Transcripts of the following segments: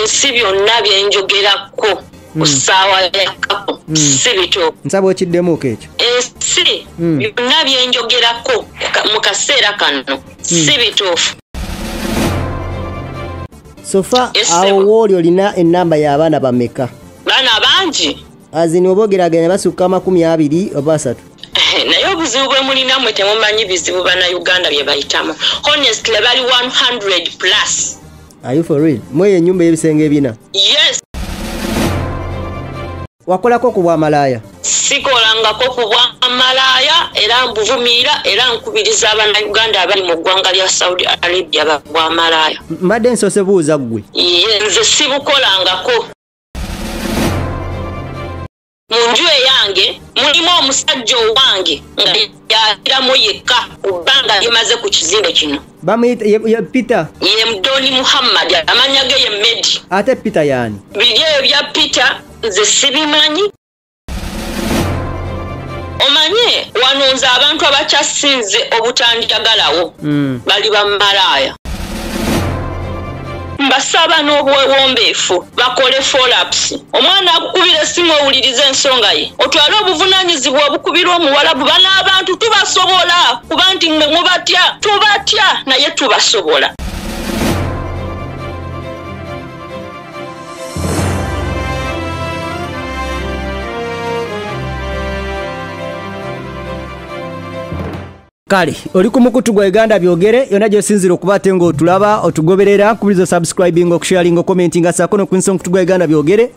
ensi byonna byenjogerako ku ssaawa yakako si bituufu nsaba okiddemuuko ekyo. Ensi Mm. byonna byenjogerako mu kaseera kano. Si bituufu. Sofa awo wooli olina ennamba y'abaana bameka? Baana bangi. Azini oba ogeraganya basukka amakumi abiri oba asatu? Naye obuzibu bwe mulina mwe temumanyi bizibu bannayuganda bye bayitamu. Honestly bali 100 plus are you for real? Mweyo ennyumba y'ebisenge ebina yes. Wakolako ku bwamalaaya sikolangako ku bwamalaaya era mbuvumiira era nkubiriza abannayuganda abali mu ggwanga lya saudi arabia ba bwamalaaya mbadde nsoose buuza ggwe. Ye nze sibukolangako mu nju eyange mulimu omusajja owange nga yakiramu yekka ku bbanga limaze ku kizimbe kino. Bamuyita ye- peter? Ye mudoni muhammad amanya ge ye medi. Ate peter yaani? Biri ebyo bya peter nze sibimanyi. Omanye wano nze abantu abakyasinze obutandiyagalawo Mm. bali bamalaaya mbasaba n'obwewombeefu bakole folaps omwana akukubira essimu owuliriza ensonga ye. Otwale obuvunanyizibwa obukubirwa omuwalabu bano abantu tubasobola kuba nti mwe mubatya tubatya naye tubasobola kale oli ku mukutu gwa uganda byogere yonna gyosinzira okuba ate ng'otulaba otugoberera kubiriza subscribing okusharinga okumentinga saako nokwinsa omukutu gwa uganda byogere.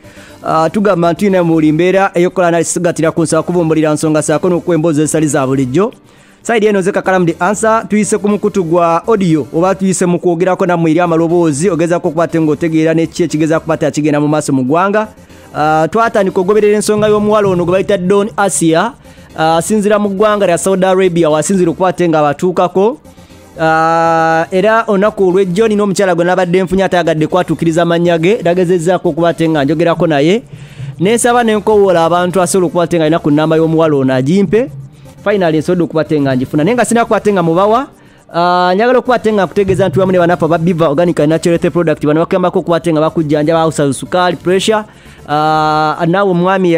Ah, tugamba ntulina muli mbeera eyokukola nalisigatira ku nsaba kubumbulira nsonga saako n'okuwa emboozi ezitali za bulijjo. Saidi eno zekakalamu the answer tuyise ku mukutu gwa audio oba tuyise mu kwogerako nammwe eri amaloboozi ogezaako okuba ate ng'otegeera neki ekigeza kuba te akigenda mu maaso mu ggwanga. Ah, twatandika ogoberera ensonga y'omuwala ono gwe bayita don asia asinzira mu ggwanga lya saudi arabia wasinzira okuba ate nga abatuukako. Ah, era olunaku olwejjo nina omukyala gwe nabadde nfunye atayagadde kwatuukiriza mannya ge ndagezezzaako okuba ate nga njogerako naye. Nensaba nenkowoola abantu asobola okuba ate nga alina ku nnamba y'omuwala ono agimpe. Finally nsobodde okuba ate nga ngifuna. Naye nga sina kuba ate nga mubawa njagala okuba ate nga nkutegeeza nti wamu ne banafu aba biva organic and natural health product bano bakuyambako okuba ate nga bakujjanjaba awusa sukaali pressure. Ah, naawe omwami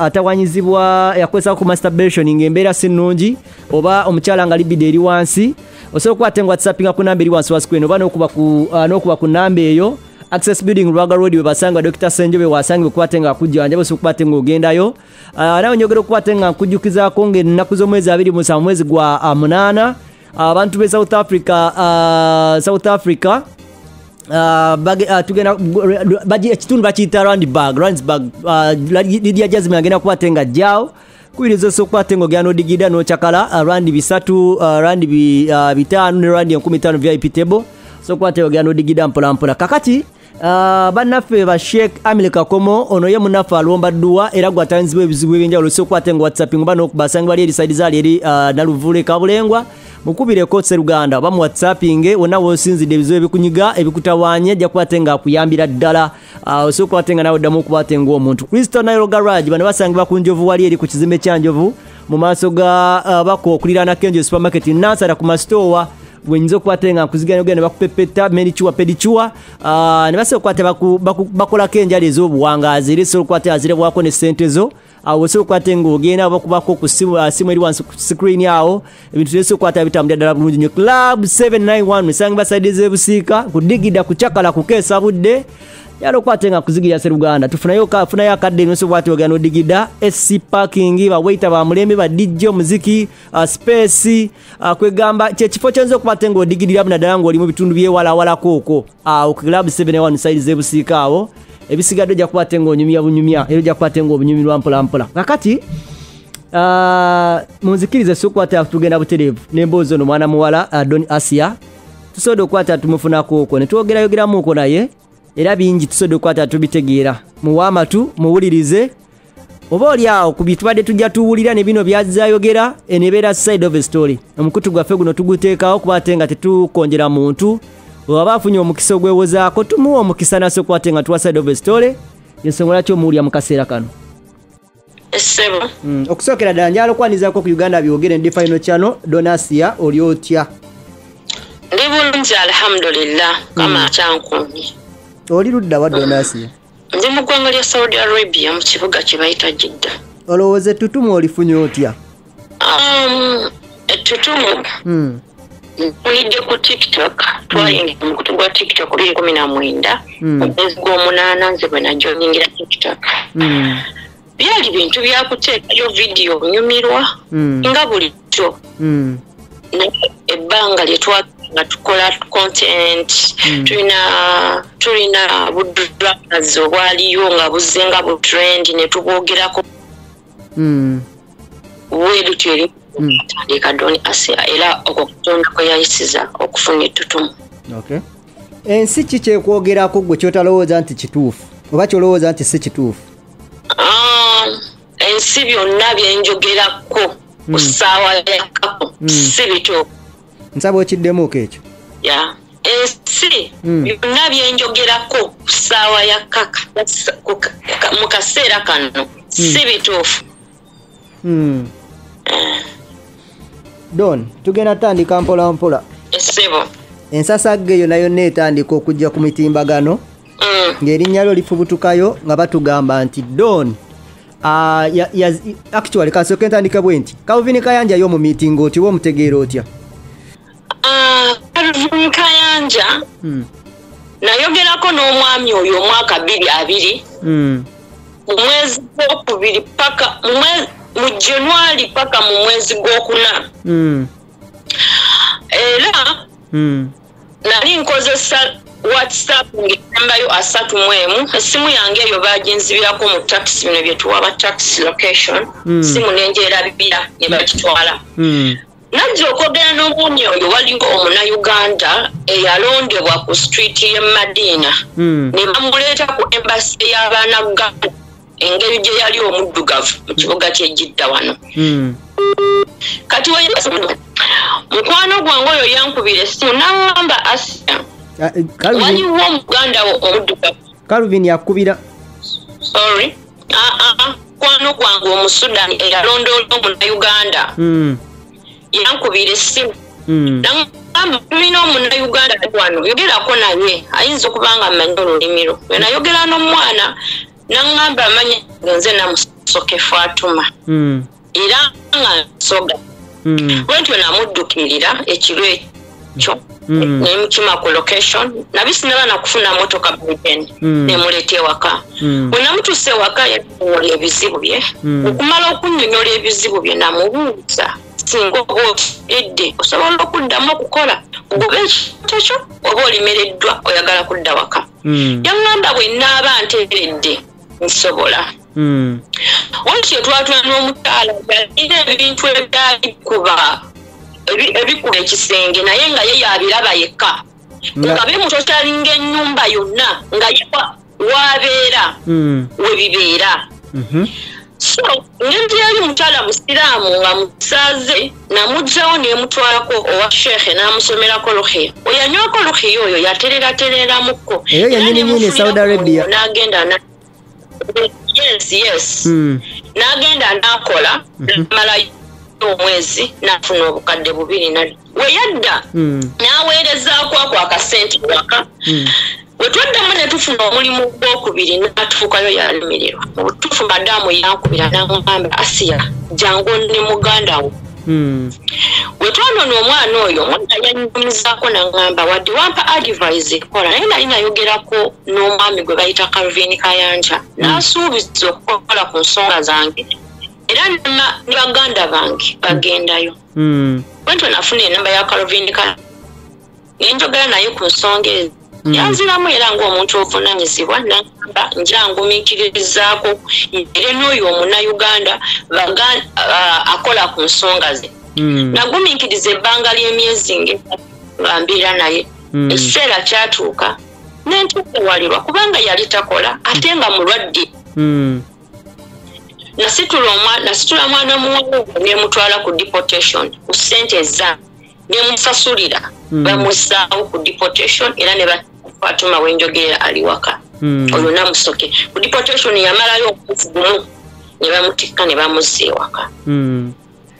atawanyizibwa yakozesa ku masturbation ng'embeera si nnungi oba omukyala nga libida eri wansi osobola okuba ate nga watsapinga ku namba eri wansi wa screen oba ah, n'okuba ku namba eyo. Access building lwaga road we basanga dr senjobe wasangibwe okuba ate nga akujjanja osobola okuba ate nga ogendayo. Ah, nawe njogera okuba ate nga nkujjukizaako ng'ennaku z'omwezi abiri mu musanvu mwezi gwa ah, munaana abantu be south africa ah, south africa gu- baji- ekitundu bakiyita randbag randsbag uh, lidia jazim agenda kuba te nga jjawo kubiriza osa okuba te nga ogenda nodigida nokyakala randi bisatu uh, randi bi, uh, bitaano ne randi enkumi tano vip table. So okuba te ogenda nodigida mpolampola kakati bannaffe ba sheek amile kakomo ono ye munaffe alomba dduwa era gwatanyizibwa ebizibu ebyenjawulo so okuba te nga whatsapping oba n'okubasangibwa li erisaidi zaali eri uh, naluvule kabulengwa. Mukubireko seruganda oba mu whatsapping wonna wosinzidde ebizibu ebikunyiga ebikutawanye ajja kuba te nga akuyambira ddala. Ah, osobola okuba te nga nawe oddamu okuba te ngaomuntu kristo nairo garage bano basangibwa ku njovu wali eri ku kizimbe kya njovu. Mu maaso ga bako okuliraana kenjo supermarket nansala ku masitowa wenyinza okuba te nga nkuziganya ogenda bakupepeta mericuwa pedicuwa ne basobola baku- bakolako enjala ez'obuwangazi era esobola okuba te azirebwako ne sente zo. Awo osobola okuba te ng'ogenda bakubako ku ah, simu eri wansi screen awo ebintu byesobola okuba te bitambulira ddala bulungi nnyo club 791 esangibwa saidi z'ebusiika ku digida ku cakala ku keesa budde yala okuba te nga kuzigira seruganda. Tufunayo funayo akadde nosobola te ogenda odigida sc parking bawaita bamulembe badijjo muziki uh, space uh, kwegamba kyekifo kyonza okuba te nga odigidiramu naddala ngaoli mu bitundu byewalawalako okwo awo ku club 71 side zebusiika awo ebisigadde ojja kuba te nga onyumya bunyumya era ojja kuba te nga obunyumirwa mpolampola kakati munzikirize sokuba tugenda butereevu nemboozi ono mwana muwala uh, don asia tusobodde okukwata tumufunako okwo netwogerayogeramuko naye era bingi tusobodde okukwata tubitegeera. Muwe amatu muwulirize oba oli awo ku bitubadde tujja tuwulira ne bino byazayogera enebeera side of story. Omukutu gwaffe guno tuguteekawo kuba ate nga tetukonjera muntu waba afunye omukisa ogwewozaako tumuwa omukisa nase okuba ate nga tuwa side of story. Ensonga lwaki omuwulira mu kaseera kano? Essebo. Mm, okusookera ddala njala okwanizako ku uganda byogere ndi final channel donasia oli otya ndi bulungi alhamdulillah. Kama akyankumye oli ludda wa donasiyo ndi mu ggwanga lya saudi arabia mu kibuga kye bayita jidda olowooza ettutumu olifunye otya Um, ettutumu Hmm. nfunidde ku tiktok twayingira mu mukutu gwa tiktok luli kumi na mwenda Mm. omwezi gw'omunaana nze bwe najoningira tiktok Hmm. byali bintu byakuteekayo vidiyo onyumirwa Hmm. nga bulijjo Hmm. naye ebbanga lye twanga tukola content Mm. tulina tulina budrazi obwaliyo nga buzze nga butrend ne tubwogerako Hmm. bweru tyeri Mm. tandika doni asia era okwo katonda kwe yayisiza okufuna ettutumu Okay. ensi ki kyekwogerako gwe kyotalowooza nti kituufu oba kyolowooza nti si kituufu Um, ensi byonna byenjogerako ku ssaawa yakako si bituufu nsaba okiddemuuko ekyo ensi Mm. byonna byenjogerako ku ssaawa ya kaka mu kaseera kano si bituufu. Hmm. don tugenda tutandika mpola mpola. Essebo ensasagge eyo nayo neetandika okujja ku mitimbagano. Ng'erinnya lyo lifubutukayo nga batugamba nti don ah, ya- ya- actually kasooke ntandika bwe nti kalvin kayanja yo mu miitingo oti oba omutegeera otya Calvin kayanja Hmm. nayogerako n'omwami oyo omwaka bbiri abiri Hmm. mu mwezi gwokubiri paka mu januari paka mu mwezi gwokuna Hmm. era nali nkozesa whatsapp ngetambayo asatu mu emu essimu yange eyo baginzibirako mu taxi bino byetuwaba taxi location simu nenjerabira ne bagitwala. Najja okwogera n'omwami oyo walinga omunauganda eyalondebwa ku street ye madiina Hmm. ne bamuleeta ku embasi y'abaanaganda engeri gye yali omuddugavu mu kibuga kyejidda wano Hmm. kati mukwano gwange oyo yankubira essimu n'aŋŋamba asia Ah, eh, waliwo omuganda wo omuddugavu calvin yakubira sorry aa mukwano gwange omusudani eyalondoola omunauganda Hmm. Yankubira essimu Hmm. omunauganda ali wano yogerako naye ayinza okuba nga mmanyi olulimi lwo. We nayogera n'omwana naŋŋamba amanya genze namusoke fatuma. Hmm. era nga nsoga. Hmm. bwentyo namuddukirira ekiro ekyo nemukima ku location nabi sinaba nakufuna motoka Mm. nemuleeta ewaka. Bwe namutuusa ewaka yaonyola ebizibu bye. Okumala okunyonyola ebizibu bye namubuuza singa oba okedde osobola okuddamu okukola? Ogoba ekito kyo oba olimereddwa? Oyagala kudda waka. Hmm. yaŋŋamba bwe naaba nteeredde nsobola. Hmm. wantyo twatula n'omukyala yalina ebintu ebyali kuba ebi- ebikuba ekisenge naye nga ye yabiraba yekka. Nga- nga bimutotalinga ennyumba yonna nga ye wa- wabeera Hmm. Mhm. so ngeri yali mukyala musiraamu nga musaaze namugjawo nemutwalako owa sheekhe n'amusomerako luhiya oyanywako luhiya oyo yatereratereramukko Eyo yennyini nnyini Saudi Arabia. n'agenda na yes yes Hmm. n'agenda n'akola namalayo omwezi n'afuna obukadde bubiri na we yadda Hmm. n'aweerezaako ako akasente waka Hmm. Bwe twaddamu ne tufuna omulimu gwokubiri n'atuukayo yalimirwa mu butuufu madaamu yankubira n'aŋŋamba asiya jangu ne muganda wo Hmm. bwe twanona omwana oyo omwana yanyumizaako naŋŋamba wadde wampa advise ekola naye nali nayogerako n'omwami gwe bayita calvin kayanja n'asuubiza okukola ku nsonga zange era ne baganda bange bagendayo Hmm. bwentyo nafuna enamba ya calvin kayanja nenjogera naye ku nsonga ezo. Yanziramu era ngaomuntu ovunanyizibwa nagamba njangumiikirizaako ere n'oyo omunauganda baga- ah, akola ku nsonga ze. Hmm. nagumiikiriza ebbanga ly'emyezi nga mbeera naye. Mm. ekiseera kyatuuka nentukuwalirwa kubanga yali takola ate nga mulwadde. Nasitula mwana muwala nemutwala ku deportation ku sente za nemusasulira Mm. bamusaawo ku deportation era ne bafatuma wenjogerera ali waka Hmm. oyo namusoke ku deportation yamalayo omwezi gumu ne bamutikka ne bamuzza ewaka Hmm.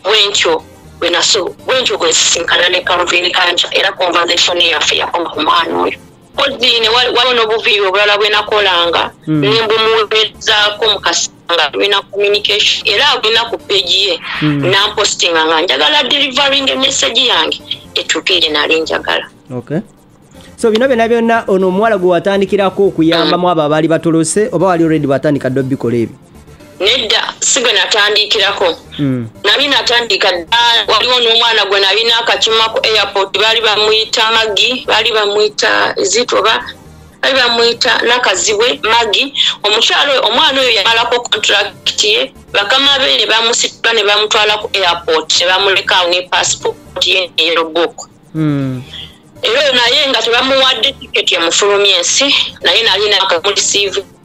bwentyo bwe naso bwentyo bwe nsisinkana ne calvin kanja era conversation yaffe yakoma ku mwana oyo kozi ne wali- waliwo n'obuviiri obulala bwe nakolanga Mm. nembumuweerezaako mu kasanga tulina communication. Era bulina ku peegi ye Mm. nampostinga nga njagala delivering emessage yange etuukire nali njagala. Okay. So bino byonna byonna ono omuwala gwe watandikirako okuyambamu abo abaali batolose oba wali olredi watandika dde obikola ebyo nedda si gwe natandikirako Mm. nali natandika dda waliwo n'omwana gwe nalina akakima ku airport baali bamuyita magi baali bamuyita zitoba baali bamuyita nakazibwe magi omukyalo oyo omwana oyo yamalako contract ye bakama be ne bamusitula ne bamutwala ku airport ne bamulekaawo ne passport ye neyerobok Mm. era oyo naye nga tebamuwadde tiketi emufulumya ensi naye nali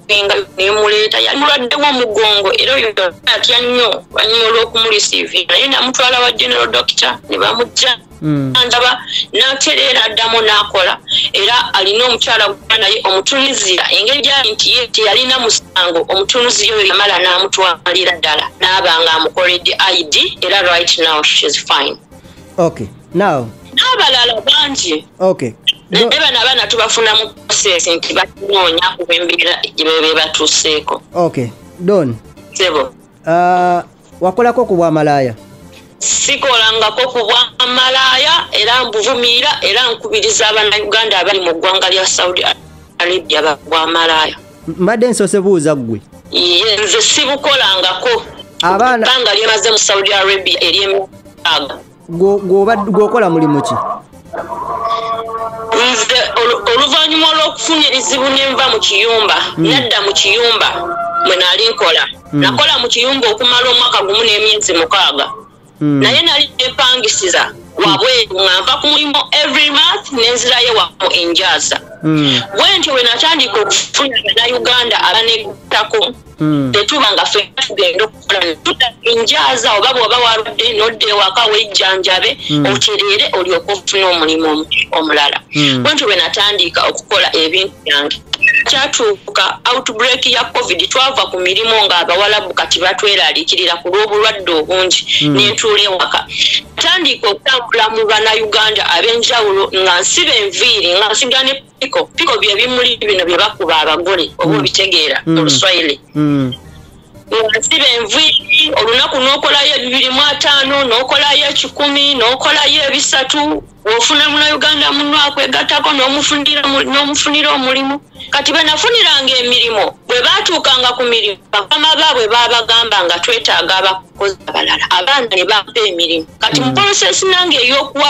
nakamulisiivinga nemuleeta yali mulwaddewo omugongo era oyo atya nnyo banyuma olw'okumulisiivinga naye namutwala wa general doctor ne bamujja. Mm. ndaba natereera addamu n'akola era alina omukyala gwa naye omutunizira engeri gyali nti ye teyalina musango omutunuzi oyo yamala n'amutwalira ddala naaba nga amukoledde id era right now shes fine. Okay now? N'abalala bangi. Okay Do- naye bano abaana tubafunamu prosesi nti batunoonya kuba embeera gye bebe batuuseeko. Okay don. Sebo. Uh, wakolako ku bwamalaaya sikolangako ku bwamalaaya era mbuvumiira era nkubiriza abannayuganda abali mu ggwanga lya saudi arabia ba bwamalaaya M- mbadde nsoose buuza ggwe. Nze sibukolangako. Abaana- bbanga lyemaze mu saudi arabia gwoba- gwokola mulimu ki nze olu- oluvannyuma olw'okufuna ebizibu nenva mu kiyumba nadda mu kiyumba mwe nali nkola. Nakola mu kiyumba okumala omwaka gumu n'emyezi mukaaga. Mm. naye nali nepangisiza wabweru nga nva ku mulimu every month nenzirayo wamu enjaza Mm. bwe ntyo we natandika okufuna bannayuganda abaneggutako Mm. tetuba nga ffenna tugenda okukola netuta enjaza oba bw'oba waludde nodda ewaka wejjanjabe Mm. otereere olyoka ofuna omulimu omu- omulala bwe ntyo bwe natandika okukola ebintu byange kyatuuka outbreak ya covid twava ku mirimu ng'abawalabu kati batweraliikirira ku lw'obulwadde obungi nentuula ewaka natandika okutambula mu bannayuganda ab'enjawulo nga nsiba enviiri nga nsiga ne piko piko bye bimuli bino bye bakuba abagole oba Mm. obitegeera Mm. mu luswayiri Mm. nga nsiba enviiri olunaku n'okolayo ebibiri mu ataano n'okolayo ekikumi n'okolayo ebisatu ofuna munauganda muno akwegattako n'omufunira mu- n'omufunira omulimu kati bwe nafuniranga emirimu bwe baatuukanga ku mirimu bakama baabwe baabagamba nga twetaaga abakozi abalala abaana ne bampa emirimu kati mu Mm. porosesi nange ey'okuwa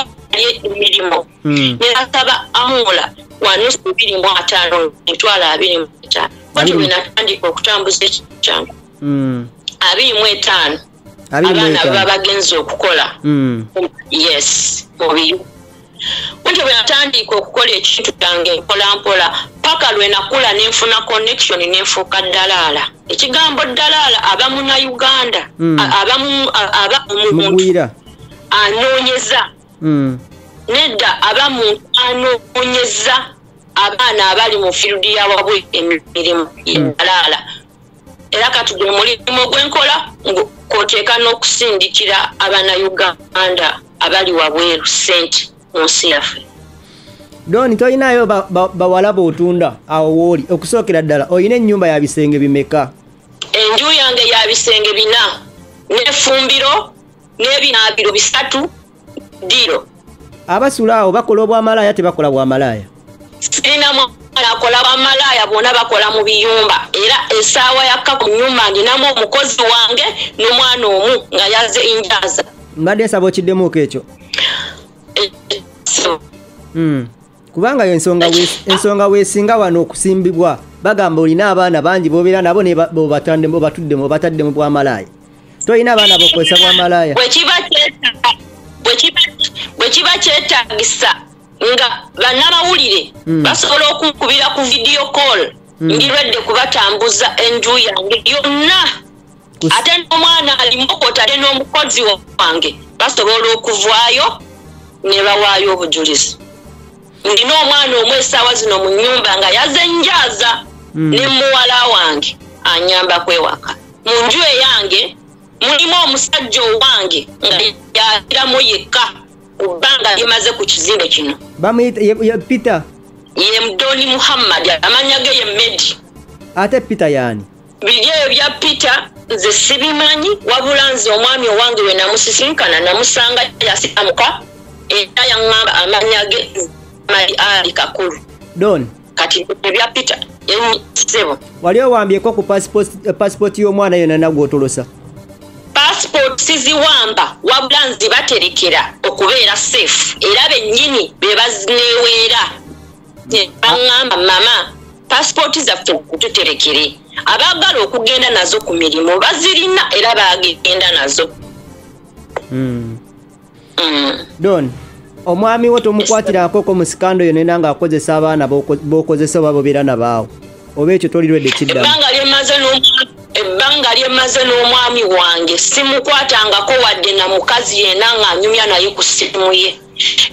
emirimu Mm. nenasaba amula wanusu bibiri mu ataano emitwalo abiri mu etaano kwati bwe natandika okutambuza ekintu kyange. Abiri mu etaano. Abaana baba bagenza okukola. Mm. yes mu biyu. Bwentyo bwe natandika okukola ekintu kyange mpolampola paka lwe nakula nenfuna connection nenfuuka ddalaala. Ekigambo ddalaala aba munauganda Mm. aba omuntu anoonyeza. Mm. nedda aba muntu anoonyeza abaana abali mu field yawabwe emirimu yedalaala era kati gwe mulimu gwenkola kwoteeka n'okusindikira abannayuganda abali wabweru sente mu nsi yaffe. Doni tolinayo ba- ba- bawala bootunda awo wooli okusookera ddala olina ennyumba ya bisenge bimeka? Enju yange ya bisenge bina n'efumbiro n'ebinaabiro bisatu diro abasula awo bakola obwamalaaya tebakola bwamalaaya? Sirina mwana akola bamalaaya bonna bakola mu biyumba. Era essaawa yakka ku nyumba ndinamu omukozi wange n'omwana omu nga yaze injaza mbadde nsaba okiddemuuko ekyo. Mm. kubanga ensonga we- ensonga weesinga wano okusimbibwa bagamba olina abaana bangi bobeera nabo ne ba- bobatande- bobatuddemu obatadde mu bwamalaaya tolina abaana bokozesa bwamalaaya bwekiba kyeta- bwekiba- bwe kiba kyetagisa nga bannamawulire Mm. basobola okunkubira ku vidiyo call Mm. ndirwedde kubatambuza enju yange yonna ate n'omwana alimu kwotadde n'omukozi wange basobola okuvaayo ne bawaayo obujulizi ndina omwana omu essaawa zino mu nyumba nga yazenjaza Mm. ne muwala wange anyamba kwewaka mu nju eyange mulimu omusajja owange nga yakiramu yekka ku bbanga lyemaze ku kizimbe kino. Peter? Ye mudoni muhammad amanya ge ye medi. Ate peter yaani? Biri ebyo bya peter nze sibimanyi wabula nze omwami owange we namusisinkana namusanga yasiramuka era yaŋŋamba amanya ge mali ali kakulu. Don? Kati ebya peter sebo. Wali owambyeko ku pasipooti y'omwana yonna nagwotolosa passport siziwamba wabula nzibaterekera okubeera safe. Era bennyini be bazineeweera baŋŋamba mama pasipooti zaffe kututerekere abaagala okugenda nazo ku mirimu bazirina era bagenda nazo. Hmm. Mm. don omwami wo tomukwatirangako mu sikando yonena ng'akozesa abaana b'oko- b'okozesa oba bobeera nabaawo oba ekyo tolirwedde kiddamu? Ebbanga lyemaze n'omwa- ebbanga lyemaze n'omwami wange simukwatangako wadde na mukazi yena ng'anyumya naye ku ssimu ye.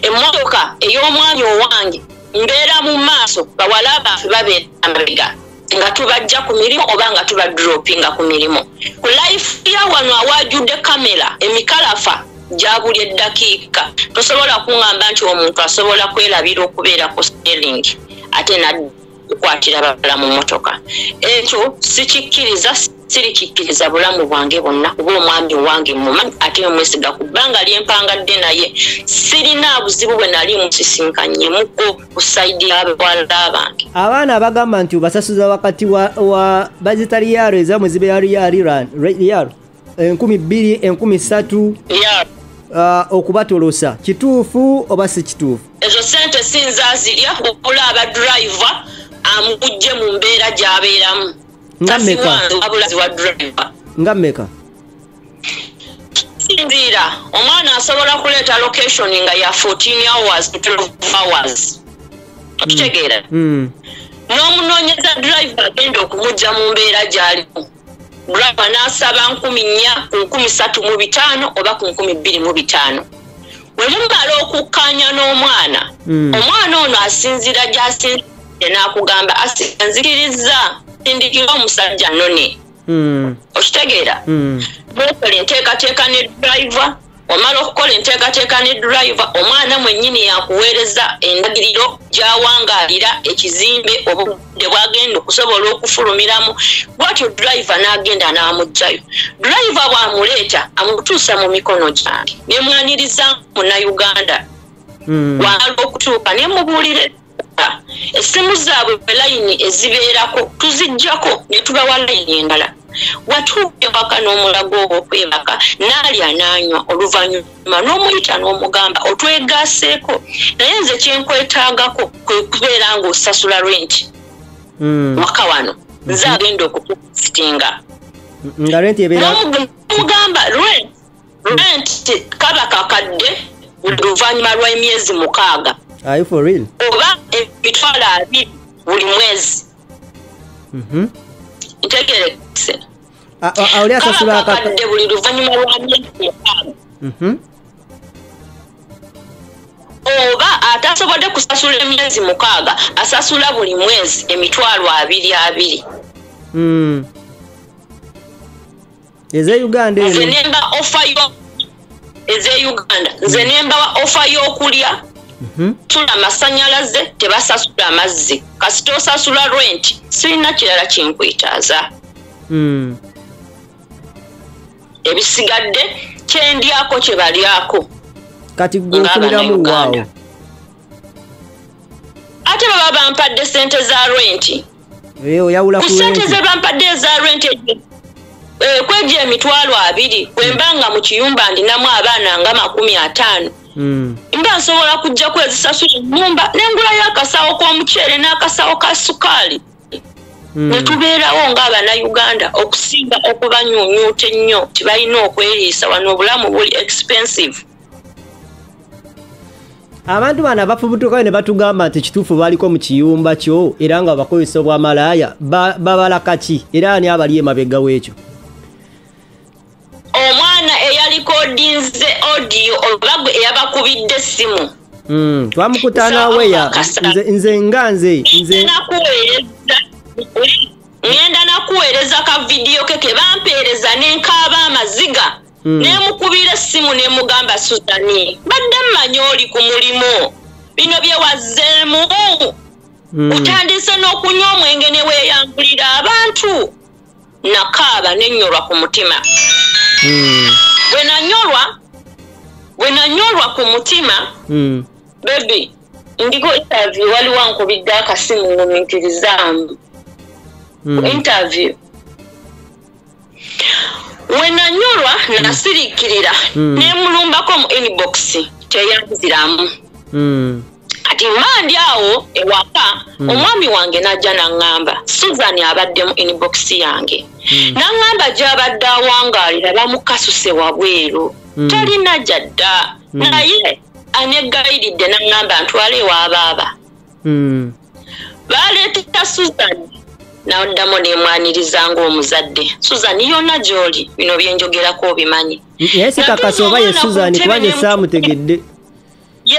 Emmotoka ey'omwami owange mbeera mu maaso bawala baffe babeera amabega nga tubajja ku mirimu oba nga tubadropinga ku mirimu. Ku life ya wano awajjudde kamera emikalafa gya buli eddakiika. Tosobola kuŋŋamba nti omuntu asobola kwerabira okubeera ku steering ate nakwatira balala mu motoka ekyo sikikkiriza sirikikkiriza bulamu bwange bwonna kuba omwami owange mumanyi ate omwesiga ku bbanga lyempangadde naye. Sirina buzibu bwe nali musisinkanyemuko ku saidi y'abawala bange. Abaana abagamba nti obasasuza wakati wa, wa bazita liyalo ezamwe zibeera liyalo enkumi bbiri enkumi ssatu Yeah. uh, okubatolosa. Kituufu oba si kituufu? Ezo sente sinza zirya okula abadriva amugujje mu mbeera gy'abeeramu. Nga mmeka? Tasiwanze wabula ziwa driva nga mmeka? Sinziira omwana asobola kuleeta location nga ya 14 hours to 12 hours. Okitegeera mm. n'omunoonyeza driver agenda okumugja mu mbeera gy'alimu. Driver n'asaba nkumi nnya ku nkumi satu mu bitaano oba ku nkumi bbiri mu bitaano. We mumala okukkaanya n'omwana Mm. omwana ono asinziira gy'asinzire n'akugamba asinzikiriza sindikira omusajja none Mm. okitegeera Mm. mukola enteekateeka ne driver omala okukola enteekateeka ne driver omwana mwennyini yakuweereza endagiriro gy'awangaalira ekizimbe obudde bwagenda okusobola okufulumiramu bwatyo driver n'agenda n'amugjayo driver bw'amuleeta amutuusa mu mikono gyange nemwaniriza munnauganda Mm. wamala okutuuka nemubuulira essimu zaabwe layini ezibeerako tuziggyako ne tubawa layini endala. Watuuka ewaka n'omulago ogw'okwebaka n'alya n'anywa oluvannyuma n'omuyita n'omugamba otwegaseeko naye nze kyenkwetaagako kwe kubeera ng'osasula renti Mm. waka wano nze agenda okukusitinga. Nga renti ebeera n'omugamba rent rent kaba kakadde buli luvannyuma lw'emyezi mukaaga are you for real? Oba emitwalo abiri buli mwezi Mhm. ntegerekese oli asasula kaba akaka kakadde buli luvannyuma lwa myezi mukaaga Mhm. oba atasobodde kusasula emyezi mukaaga asasula buli mwezi emitwalo abiri abiri. Mm. ez'uganda nze eno. nemba ofa yo ez'uganda nze nembawa ofa y'okulya Sula amasanyalaze tebasasula amazzi kasita osasula renti sirina kirala kinkwetaaza Mm. ebisigadde kyendyako kye balyako kati gweofuniramu Ng'Abannayuganda. waawo ate baba bampadde sente za oyawula ku sente ze bampadde eza egyo eh, kwegyo emitwalo abiri kwembanga mu kiyumba ndinamu abaana nga makumi ataano. Mba nsobola kujja kwezisasula ennyumba nengulayo akasawo k'omuceere n'akasawo ka sukaali. Mm. ne tubeerawo ng'abannayuganda okusinga okubanyuunyuuta ennyo tibalina okweriisa wano obulamu buli expensive. Abantu bano abafubutukayo ne batugamba nti kituufu baliko mu kiyumba kyo era nga bakozesa obwamalaaya. Ba- babala kaki? Era ani abali emabega w'ekyo omwana eyalikodinze odiyo oba gwe eyabakubidde essimu. Mm, twamukutanaweya nze, nga nze nze. Nakuweereza ka vidiyo ke ke bampeereza nenkaaba amaziga. Mm. nemukubira essimu nemugamba suzani badde mmanyi oli ku mulimu. Bino bye wazzeemu. Mm. otandise n'okunywa omwenge ne weeyambulira abantu. Nakaaba nenyolwa ku mutima. Bwe nanyolwa bwe nanyolwa ku mutima Mm. bebi ndiko interview waliwo ankubidde akasimu nguminkirizaamu Mm. interview we nanyolwa nasirikirira nemulumbako mu inbox teyanziramu. Kati mandi awo ewaka omwami wange najja naŋŋamba susan abadde mu inbox yange. Naŋŋamba gyabadde awangaalira bamukasuse wabweru. Mm. talina jadda naye anegayiridde naŋŋamba ntwale ewabaaba Mm. baleetera susan. Naddamu nemwaniriza ngaomuzadde susan yonna gy'oli bino byenjogerako obimanyi. Naye sikakasa oba ye suzani kubanga esaamutegedde. Ye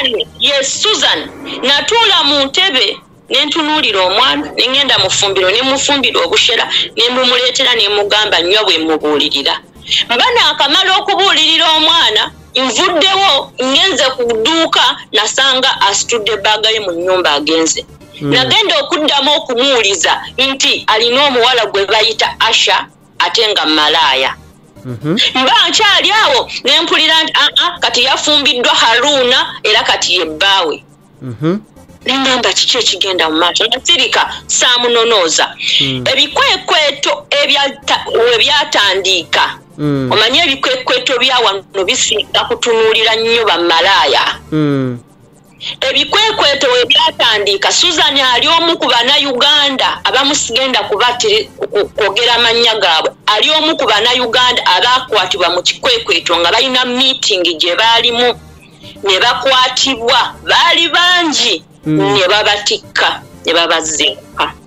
susan ye susan. Natuula mu ntebe nentunuulira omwana nengenda mu ffumbiro nemufumbira obushera nemumuleetera nemugamba nnywa bwe mubuulirira. Mba naakamala okubuulirira omwana nvuddewo ngenze ku dduuka nasanga asitudde ebbaaga ye mu nnyumba agenze. Nagenda okuddamu okumuwuliza nti alina omuwala gwe bayita asha ate nga malaaya Mhm. Mba nkyali awo nempulira nti aa kati yafumbiddwa haruuna era kati yebbaawe Mhm. nengamba kiki ekigenda mu maaso nasirika saamunonooza Mm. ebikwekweto ebyata- we byatandiika Mm. omanye ebikwekweto bya wano bisinga kutunuulira nnyo bamalaaya Mm. Ebikwekweto we byatandiika susan ali omu ku bannayuganda abamu sigenda kubatiri- ku- kwogera mannya gaabwe ali omu ku bannayuganda abaakwatibwa mu kikwekweto nga balina miitingi gye baalimu ne bakwatibwa baali bangi Mm. ne babatikka ne babaziika Mm.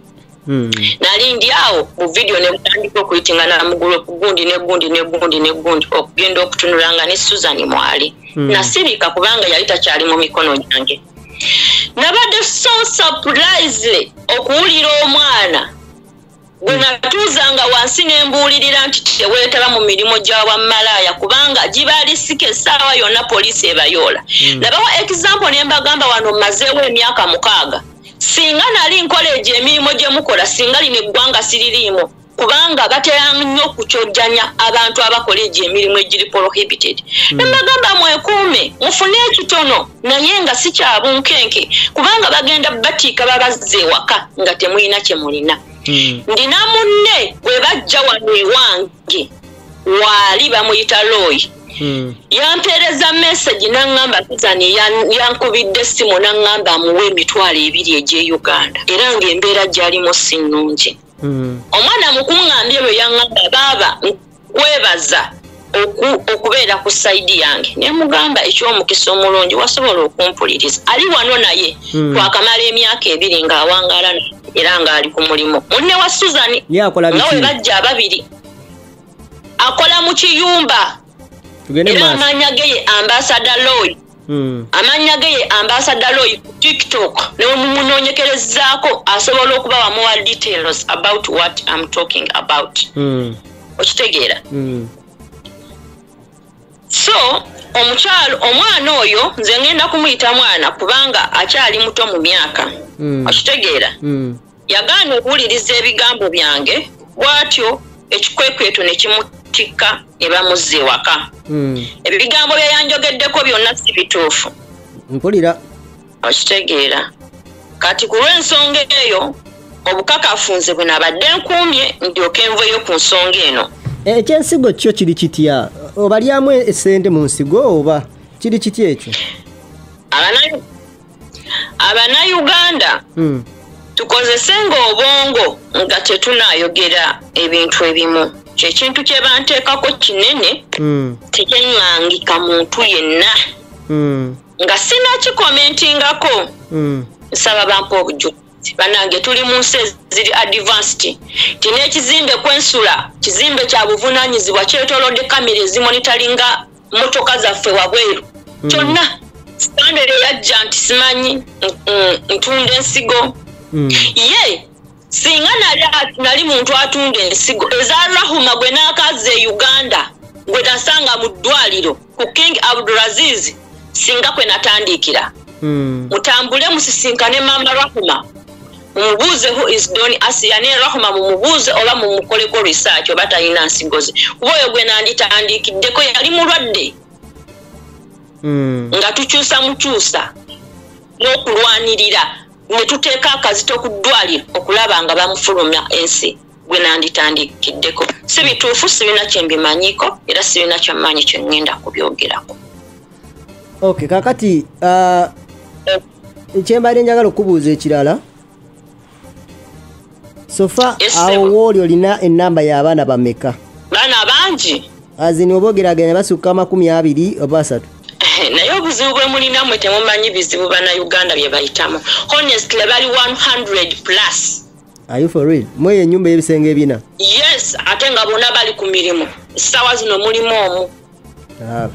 Nali ndi awo mu vidiyo ne butandika okuyitinga namugulu gundi negundi negundi negundi okugenda okutunula nga ne susan mwali. Mm. nasirika kubanga yali takyali mu mikono gyange. Nabadde so surprise okuwulira omwana. Gwe natuuzanga wansi nembuulirira nti teweetaba mu mirimu gyawamalaaya kubanga gibalisika essaawa yonna poliisi ebayoola. Mm. nabawa example ne mbagamba wano mmazeewo emyaka mukaaga singa nali nkola egyo emirimu gye mukola singa lino eggwanga siririimu kubanga batera nnyo okukyojjanya abantu abakola egyo emirimu egiri prohibited ne mbagamba mwekuume mufune ekitono naye nga si kya bunkenke kubanga bagenda batiika babazza ewaka nga temulina kye mulina Mm. ndina munne bwe bajja wano ewange waali bamuyita looyi Mm. Yampeereza message naŋŋamba suzani yan- yankubidde essimu naŋŋamba amuwe emitwalo ebiri egy'e uganda. Era ng'embeera gyalimu si nnungi. Mm. omwana mukuŋŋambye bwe yaŋŋamba baaba nkwebaza oku- okubeera ku sayidi yange. Ne mugamba ekyomukisa omulungi wasobola okumpuliriza. Ali wano naye Mm. twakamala emyaka ebiri ng'awangaala naye era ng'ali ku mulimu. Munne wa suzani nga we bajja ababiri akola mu kiyumba era amanya ge ye ambasada loyi Mm. amanya ge ye ambasada loyi ku tiktok. Nemumunonyekerezaako asobola okuba wamuwa details about what I'm talking about. Mm. okitegeera. Mm. so omukyalo omwana oyo nze ngenda kumuyita mwana kubanga akyali muto mu myaka. Okitegeera. Yagaana okuwuliriza ebigambo byange bw'atyo ekikwekweto ne kimutikka ne bamuzza ewaka Mm. ebigambo bye yanjogeddeko byonna si bituufu. Mpulira. Okitegeera. Kati ku lw'ensonga eyo obukakafu nze bwe nabadde nkuumye ndyoke nveyo ku nsonga eno. Eh, ekyensigo kyo kiri kitya? Obalyamu esente mu nsigo oba? Kiri kitya ekyo? Abana- abanayuganda Mm. tukozesenga obwongo nga tetunayogera ebintu ebimu kyekintu kye banteekako kinene Mm. tekyeŋŋangika muntu yenna. Mm. nga sinakikomentingako. Mm. nsaba bampa obujulizi. Banange tuli mu nsi eziri advanced. Ti n'ekizimbe kwensula kizimbe kya buvunanyizibwa kyetolodde kamera ezimonitalinga motoka zaffe wabweru. Kyonna. Standard eyajja nti simanyi mm, mm, ntunda ensigo. Ye singa nali nali muntu atunda ensigo eza rahuma gwe n'akazza e uganda gwe nasanga mu ddwaliro ku king abdulaziz singa kwe natandikira. Mm. mutambule musisinkane mama rahuma. Mumubuuze who is doni asiya ne rahuma mumubuuze oba mumukoleko research oba talina nsigozi kuba oyo gwe nanditandikiddeko yali mulwadde. Mm. nga tukyusa mukyusa n'okulwanirira ne tuteeka akazito ku ddwaliro okulaba nga bamufulumya ensi gwe nanditandikiddeko si bituufu sibina kyembimanyiko era sibina kyemmanyi kyeŋŋenda kubyogerako. Ok kakati uh, kyembadde njagala okubuuza ekirala. Sofa awo wooli olina enamba y'abaana bameka? Baana bangi? Azini oba ogeraganya basukka amakumi abiri oba asatu naye obuzibu bwe mulinamwe temumanyi bizibu bannayuganda bye bayitamu. Honestly bali 100 plus. Are you for real? Mweyo ennyumba y'ebisenge ebina yes ate nga bonna bali ku mirimu. Essaawa zino mulimu omu. Ah,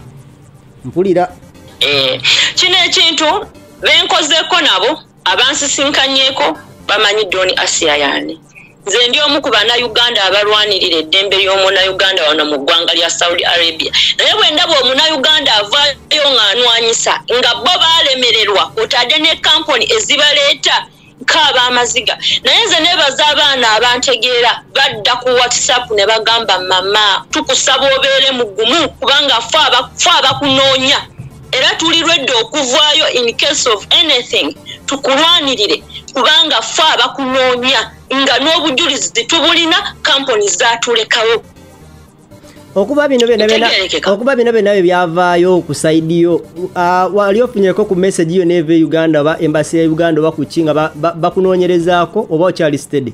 mpulira. Eh, kino ekintu benkozeeko nabo abansisinkanyeeko bamanyi doni asia yaani nze ndi omu ku bannayuganda abalwanirira eddembe ly'omunnayuganda wano mu ggwanga lya saudi arabia. Naye bwe ndaba omunnayuganda avaayo ng'anwanyisa nga bo baalemererwa otadde ne kampuni ezibaleeta nk'ab'amaziga naye nze nebaza abaana abantegeera badda ku whatsapp ne bagamba mama tukusaba obeere mugumu kubanga fe aba- fe abakunoonya era tuli lwedde okuvaayo in case of anything tukulwanirire kubanga fe abakunoonya nga n'obujulizi tubulina kampuni zatulekawo okuba bino byonna bye byavaayo ku saidi ah, wali ofunyeko ku message yo neva e uganda oba embasi ya uganda oba kuki nga ba- ba- bakunoonyerezaako oba okyali stedi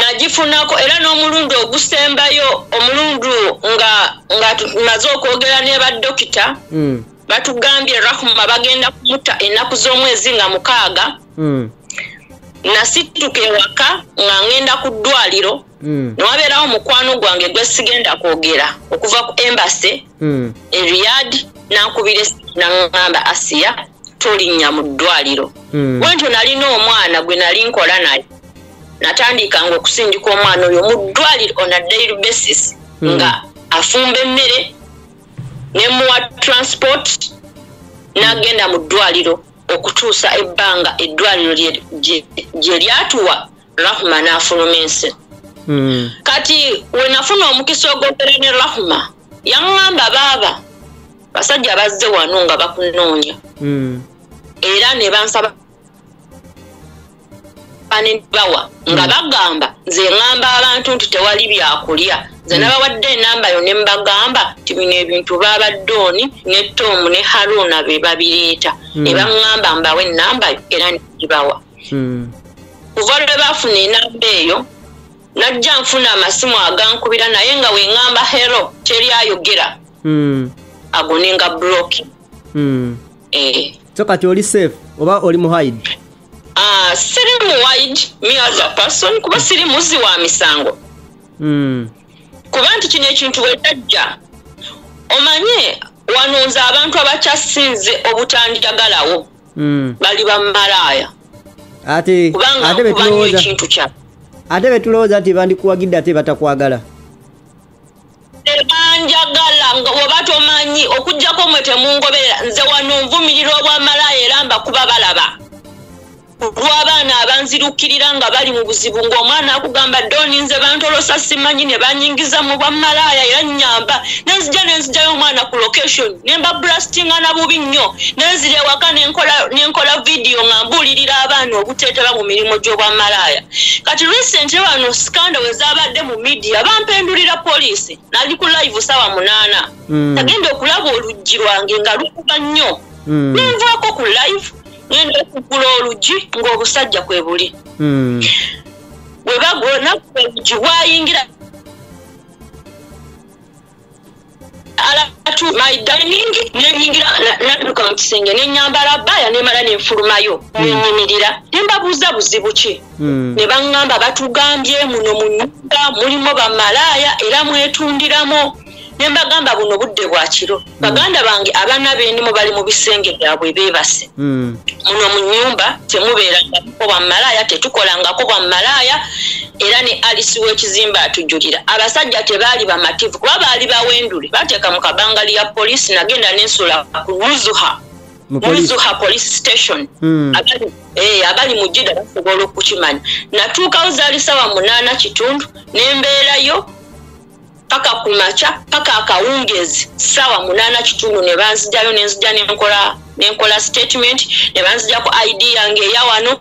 nagifunako era n'omulundi ogusembayo omulundu nga nga tumaze okwogera ne badokita Mm, batugambye rahuma bagenda kumutta ennaku z'omwezi nga mukaaga. Mm, nasituka ewaka nga ŋŋenda ku ddwaliro. Mm, newabeerawo mukwano gwange gwe sigenda kwogera okuva ku embase mm. e riyad nankubira naŋŋamba asiya tolinnya mu ddwaliro. Mm. bwentyo nalina omwana gwe nali nkola naye natandikanga okusindika omwana oyo mu ddwaliro on a daily basis Mm. nga afumba emmere nemuwa transport n'agenda mu ddwaliro okutuusa ebbanga eddwaliro gye lyatuwa rahuma n'afuluma ensi Mm. kati we nafuna omukisa ogwogera ne rahuma yaŋŋamba baaba basajja bazze wano nga bakunoonya Mm. era ne bansaba ne bawa nga bagamba nze ŋŋamba abantu nti tewali byakulya. Nze nabawadde enamba yo ne mbagamba nti bino ebintu baabadde oni ne tomu ne haruna be babireeta. Ne Mm. baŋŋamba mbawe enamba era negibawa kuva lwe baafuna enamba eyo najja nfuna amasimu agankubira naye nga weŋŋamba hero teri ayogera. Ago ne nga bloki eh. so kati oli safe oba oli mu hide Ah, siri mu wide me as a person kuba siri muzi wa misango. Mm. kuba nti kino ekintu wetajja omanye wano nze abantu abakyasinze obutanjagalawo Mm. bali bamalaaya ate ate betulowooza ate betulowooza nti bandikuwagidde ate batakwagala? Tebanjagala oba tomanyi okugjako mwe temungoberera nze wano nvumirira obwamalaaya era mbakuba balaba lw'abaana abanzirukirira nga bali mu buzibu ng'omwana akugamba doni nze bantolosa simanyi ne banyingiza mu bwamalaaya era nyamba nenzija nenzijjayo omwana ku location nemba blastinga na bubi nnyo. Nenzira ewaka nenkola vidiyo nga mbuulirira abaana obuteetaba mu mirimu gy'obwamalaaya kati recently wano skanda we zaabadde mu midiya bampendulira poliisi nali ku live sawa munaana. Mm. nagenda okulaba oluggi lwange nga lukuba nnyo. Mm. nenvaako ku live ngenda okugula oluggi ng'obusajja kwe buli. Mm. bwe bagonakuba oluggi bwayingira alatu my dining nenyingira nadduka mu kisenge nenyambala baya nemala nenfulumayo nenyimirira. Nembabuuza buzibu ki? Mm. ne baŋŋamba batugambye muno mu nyumba mulimu bamalaaya era mwetundiramu ne mbagamba buno budde bwa kiro. Baganda bange abaana bendimu bali mu bisenge byabwe beebase. Mm. muno mu nyumba temubeerangako bwamalaaya tetukolangako bwamalaaya era ne alisi w'ekizimbe atujulira. Abasajja tebaali bamativu kuba baali bawendule. Bateeka mu kabangali ya poliisi nagenda nensula ku ruzuha Mu police. station. Mm. abali eh, abali mu jida basobola okukimanya natuukawo zaali sawa munaana kitundu nembeerayo paka ku makya paka akawungezi sawa munaana kitundu ne banzijayo nenzija nenkola nenkola statement ne banzijako id yange eya wano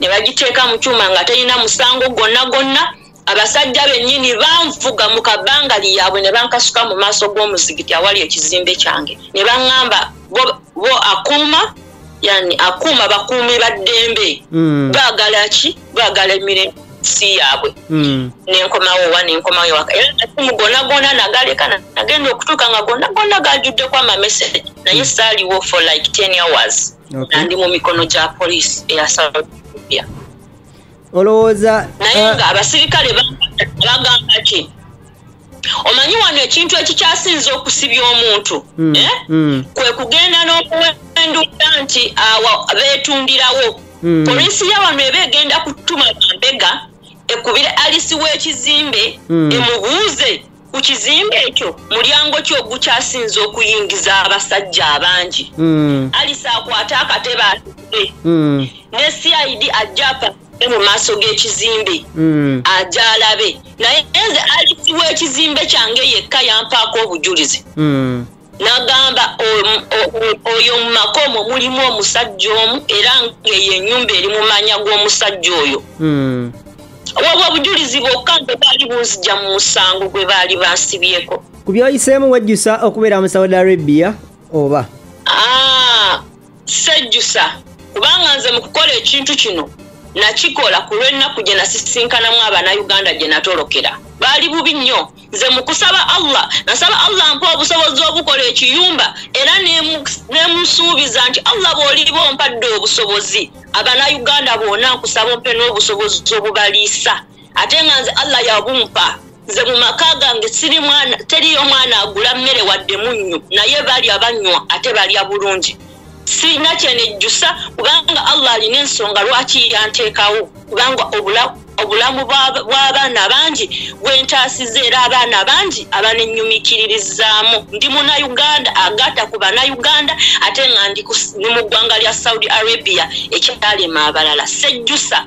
ne bagiteeka mu kyuma nga terina musango gwonna gwonna abasajja bennyini banvuga mu kabangali yaabwe ne bankasuka mu maaso g'omuzigiti awali ekizimbe kyange. Ne baŋŋamba bo- bo akuuma yani akuuma bakuumi ba ddembe. Mm. baagala ki? Baagala emirembe si yaabwe. Mm. nenkomawo wa nenkomawo waka era nasimu gonna gonna nagaleka na- nagenda okutuuka nga gonna gonna gajuddeko amamessage naye saaliwo for like 10 hours. Nandi mu mikono gya poliisi eya saudi arabia olowooza naye ah, nga abasirikale ba- bagamba ki? Omanyi wano ekintu ekikyasinza okusibya omuntu? Mm, eh? kwe kugenda n'okuwendula nti awo beetundirawo. Poliisi ya wano eba egenda kutuma bambega ekubire alisi w'ekizimbe Mm. emubuuze ku kizimbe ekyo mulyango ki ogukyasinza okuyingiza abasajja abangi. Mm, alisi akwate akatebe atudde. Mm, ne cid ajja apake mu maaso g'ekizimbe ajja alabe. Naye nze alisi w'ekizimbe kyange yekka yampaako obujulizi. N'agamba oyo mu makomo mulimu omusajja omu era ng'eyo ennyumba eri mu manya g'omusajja oyo. Wabwa obujulizi bwokka nte baali bunzija mu musango gwe baali bansibyeko ku byoyiseemu wejjusa okubeera mu saudi arabia oba? Sejjusa. Kubanga nze mu kukola ekintu kino nakikola ku lw'ennaku gye nasisinkanamu abannayuganda gye natolokera. Baali bubi nnyo. Nze mu kusaba allah nasaba allah mpa obusobozi obukola ekiyumba era nemu- nemusuubiza nti allah bw'oliba ompadde obusobozi abannayuganda bonna nkusaba ompe n'obusobozi obubaliisa. Ate nga nze allah yabumpa nze mu maka gange siri mwana teriyo mwana agula mmere wadde munnyo naye balya banywa ate balya bulungi sirina kyenejjusa kubanga allah alina ensonga lwaki yanteekawo kubanga obula- obulamu bwa- bw'abaana bangi bwentaasiza era abaana bangi abanenyumikiririzaamu ndi munayuganda agatta ku banayuganda ate nga ndi mu ggwanga lya saudi arabia ekyalema abalala sejjusa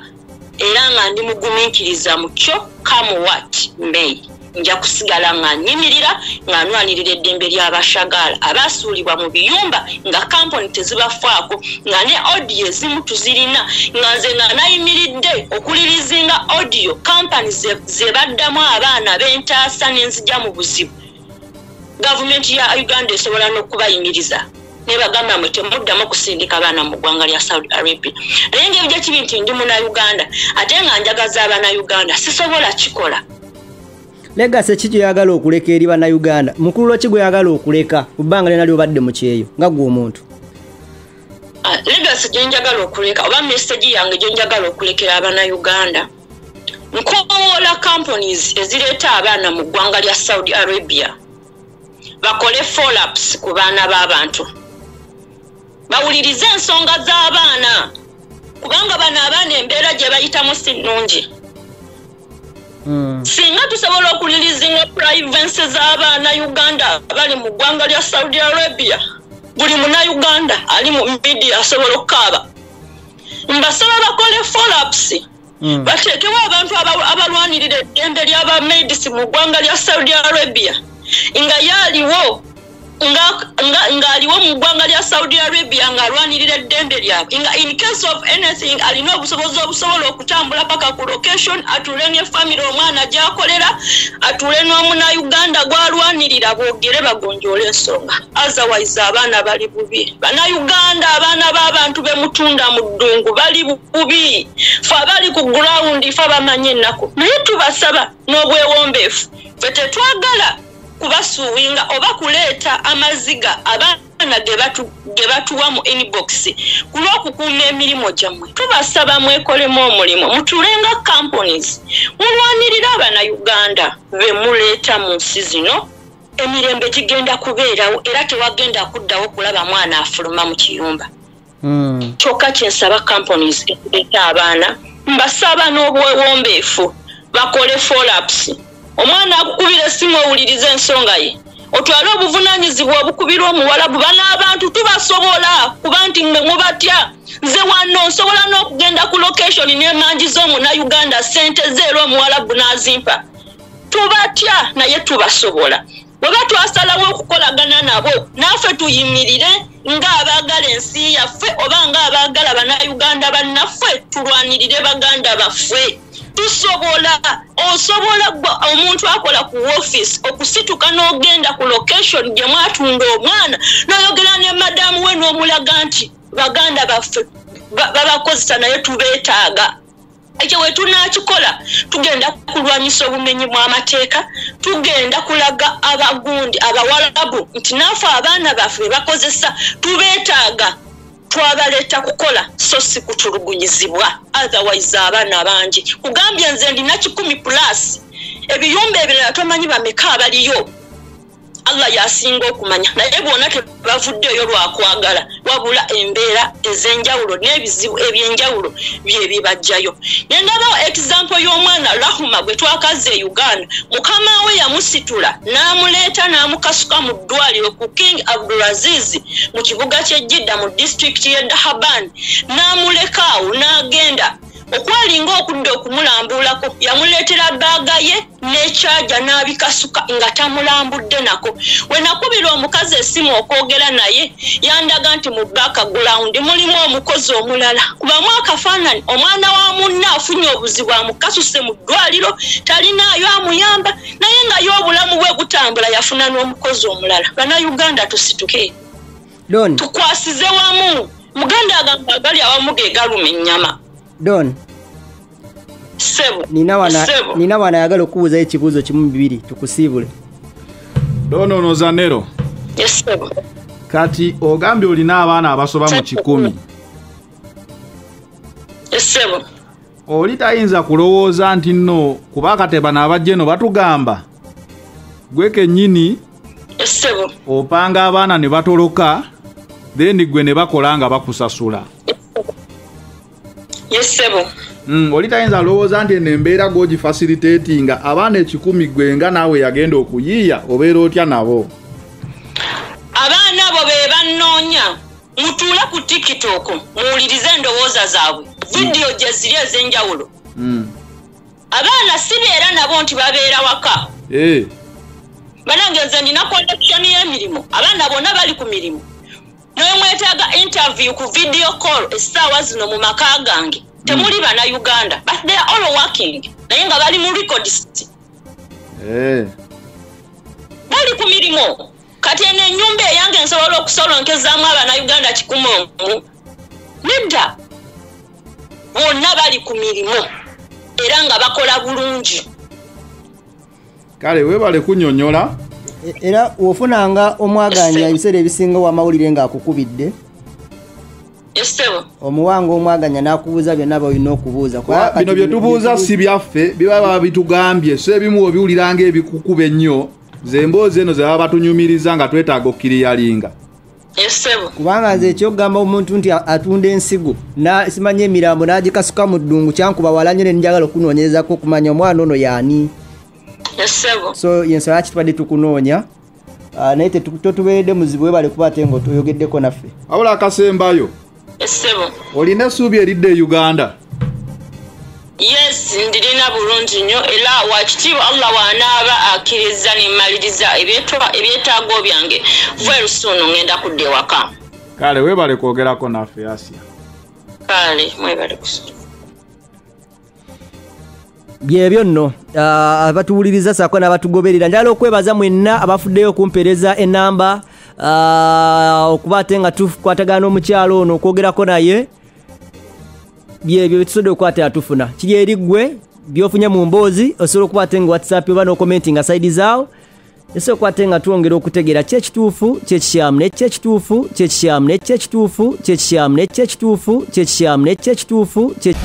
era nga ndi mugumiikiriza mu kyo kamuwat may nja kusigala nga nyimirira nga nwanirira eddembe ly'abashagaala abasuulibwa mu biyumba nga kampuni tezibafaako nga ne odiyo ezimu tuzirina nga nze nga nayimiridde okulirizinga odiyo kampani ze- zebaddamu abaana bentaasa n'enzija mu buzibu. Gavumenti ya uganda esobola n'okubayimiriza nebagamba mwe temuddamu kusindika abaana mu ggwanga lya saudi arabia. Naye ngaebijja kibi nti ndi munayuganda ate nga njagaza abanayuganda sisobola kikola legasi ki gyoyagala okuleka eri bannayuganda? Mukululo ki gweyagala okuleka? Ku bbanga lyona lyobadde mu kyeyo nga gwe omuntu. Ah, legasi gyenjagala okuleka oba mesagi yange gyenjagala okulekera abanayuganda nkowoola companies ezireeta abaana mu ggwanga lya saudi arabia bakole folaps ku baana b'abantu. Bawulirize ensonga z'abaana kubanga bano abaana embeera gye bayitamu si nnungi. Singa tusobola okulirizinga privensi z'abaana uganda bali mu ggwanga lya saudi arabia buli munayuganda ali mu midiya asobola okukaaba mbasaba bakole folaps Mm. bateekewo abantu aba- abalwanirira eddembe ly'abamedisi mu ggwanga lya saudi arabia nga yaaliwo ng'aliwo mu ggwanga lya saudi arabia ng'alwanirira eddembe lyabwe. Nga in case of anything alina obusobozi obusobola okutambula paka ku location atuule ne famire omwana gy'akolera atuule n'omunayuganda gw'alwanirira boogere bagonjoola ensonga. Otherwise abaana bali bubi. Bannayuganda abaana b'abantu bemutunda mu ddungu bali bubi. Fe abali ku gurawundi fe bamanyi ennaku. Naye tubasaba n'obwewombeefu. Fe tetwagala kubasuuwinga oba kuleeta amaziga abaana ge batu- ge batuwa mu inbox. Ku lw'okukuuma emirimu gyammwe tubasaba mwekolemu omulimu mutulenga companies. Mulwanirire abanayuganda be muleeta mu nsi zino. Emirembe gigenda kubeerawo era tewagenda kuddawo kulaba mwana afuluma mu kiyumba. Mm. kyokka kyensaba companies ezireeta abaana. Mbasaba n'obwewombeefu bakole folaps omwana akukubira essimu owuliriza ensonga ye. Otwale obuvunaanyizibwa obukubirwa omuwalabu bano abantu tubasobola kuba nti mwe mubatya. Nze wanno nsobola n'okugenda ku location n'emanji z'omunauganda sente ze era omuwalabu n'azimpa. Tubatya naye tubasobola bweba twasalawo okukolagana nabo naffe tuyimirire ng'abaagala ensi yaffe oba ng'abaagala bannayuganda bannaffe tulwanirire baganda baffe. Tusobola osobola omuntu akola ku woofiisi okusituka n'ogenda ku location gye mwatunda omwana n'oyogera ne madamu we n'omulaga nti baganda baffe ba- babakozesa naye tubeetaaga ekyo we tunakikola tugenda kulwanyisa obumenyi bw'amateeka tugenda kulaga abagundi abawalabu nti naffe abaana baffe be bakozesa tubeetaaga twabaleeta kukola so si kutulugunyizibwa. Otherwise abaana bangi kugambye nze ndina kikumi plus ebiyumba ebirala tomanyi bameka abaliyo allah yasinga okumanya. Naye bwona tebavuddeyo lwakwagala wabula embeera ez'enjawulo n'ebizibu ebyenjawulo byebibajjayo nendabawo example y'omwana rahuma gwe twakaze e uganda. Mukama we yamusitula n'amuleeta n'amukasuka mu ddwaliro ku king abdulaziz mu kibuga ky'ejjidda mu disitulikiti y'e dahaban. N'amuleka awo n'agenda okwalinga okudda okumulambulako yamuleetera baaga ye n'ekyaja n'abikasuka nga tamulambudde nako. We nakubira omukazi essimu okwogera naye yandaga nti mu background mulimu omukozi omulala. Kubamu akafaananyi omwana wa munna afunye obuzibu amukasuse mu ddwaliro talinaayo amuyamba naye nga ye obulamu bwe butambula yafuna n'omukozi omulala. Bannayuganda tusituke. Don. Tukwasize wamu. Muganda agamba agali awamu ge galuma ennyama don. Nina wana ayagala okubuuzayo ekibuuzo kimu bibiri tukusiibule donono zanero essebo kati ogambye olina abaana abasoba mu kikumi? Oli tayinza kulowooza nti nno kuba katebana abajja eno batugamba? Gwe kennyini opanga abaana ne batoloka then gwe ne bakola nga bakusasula yessebo Mm, oli tayinza lowooza nti eno embeera gogifacilitatinga abaana ekikumi gwe nga naawe yagenda okuyiiya obeera otya nabo? Abaana abo be bannoonya mutuule ku tiktok muwulirize endowooza zaabwe vidiyo gye ziri ez'enjawulo. Mm. abaana sibeera nabo nti babeera waka. Eh, banange nze ndina connection y'emirimu abaana bonna bali ku mirimu naye mwetaaga interview ku video call essaawa zino mu maka gange temuli bannayuganda but they are all working naye nga bali mu records eh. bali ku mirimu kati eno ennyumba eyange nsobola okusolonkezaamu abanayuganda kikumi omu. Nedda. Bonna bali ku mirimu era nga bakola bulungi. Kale weebale kunnyonnyola. E- era wofunanga omwaganya ebiseera ebisinga wamawulire ng'akukubidde omuwanga omwaganya n'akubuuza byonna byolina okubuuza. Bino bye bino- tubuuza bino- si byaffe biba baba bitugambye. So ebimu obiwulira ng'ebikukuba ennyo. Ze emboozi eno ze baba batunyumiriza nga twetaaga okkiriyalinga. Kubanga nze ekyokugamba omuntu nti atunda ensigo na simanya emirambo n'agikasuka mu ddungu kyankuba wala nnyo ne njagala okunoonyerezako okumanya omwana ono yaani so yensala ki tubadde tukunoonya Ah, naye totubeeredde muzibu webale kuba ate nga oyogeddeko naffe. Wabula akasembayo. Esebo olina essuubi eridde e uganda? Yes ndirina bulungi nnyo. Era wakitiibwa allah wanaaba akkiriza nemmaliriza ebyetaago byange. Verusuunu ngenda kudda ewaka. Kale weebale kwogerako naffe asia. Kale mwebale kusoma byebyo nno abatuwuliriza saako n'abatugoberera. Njagala okwebaza mwenna abafuddeyo okumpeereza enamba okuba ate nga tukwatagana n'omukyalo ono okwogerako naye. Byebyo byetusobodde okukwatira tufuna kiri eri ggwe byofunye mu mboozi osobola okuba ate nga whatsapp oba n'okomenti nga saidi zaawo. Esobola okuba ate nga twongera okutegeera kyekituufu kyekikyamu nekyekituufu kyekikyamu nekyekituufu kyekikyamu nekyekituufu kyekikyamu nekyekituufu kye